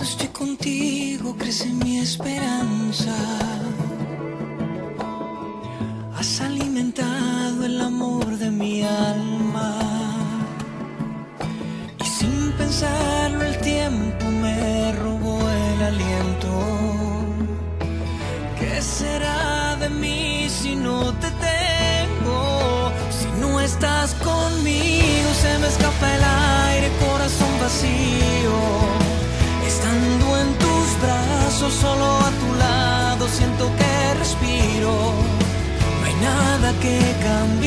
Cuando estoy contigo crece mi esperanza. Has alimentado el amor de mi alma. Y sin pensarlo el tiempo me robó el aliento. ¿Qué será de mí si no te tengo? Si no estás conmigo se me escapa el aire, corazón respiro. No hay nada que cambiar.